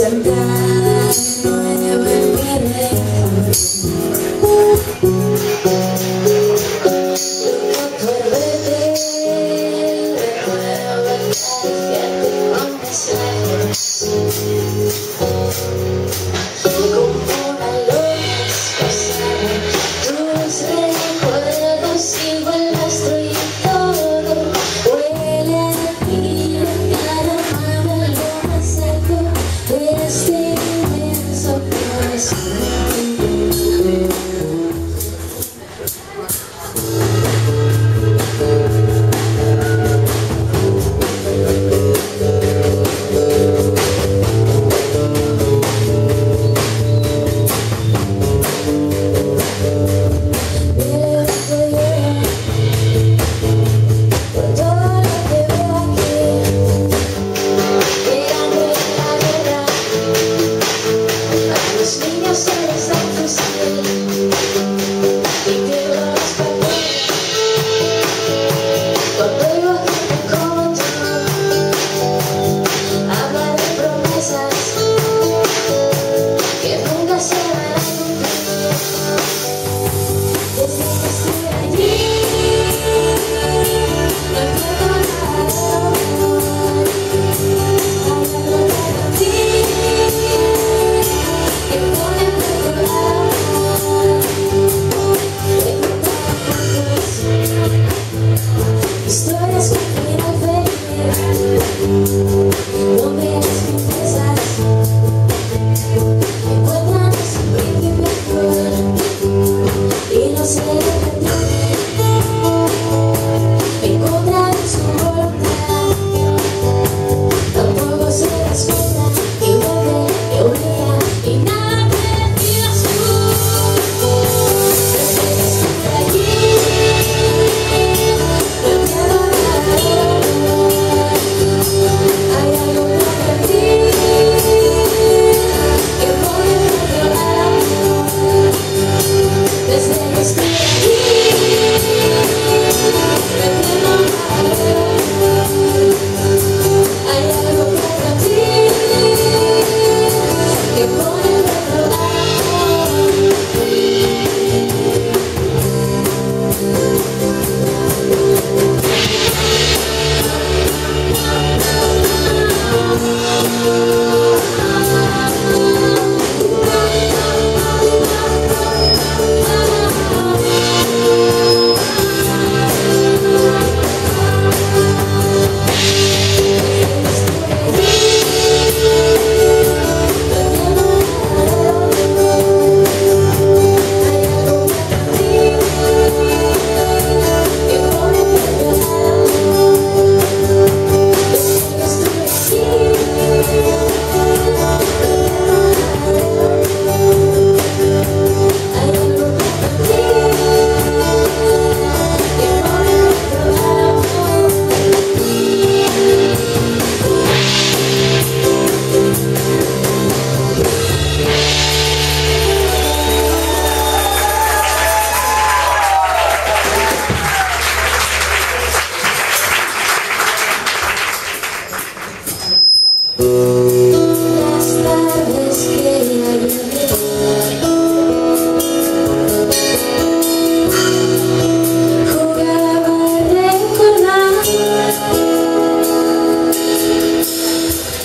Desde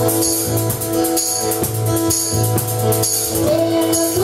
Thank you.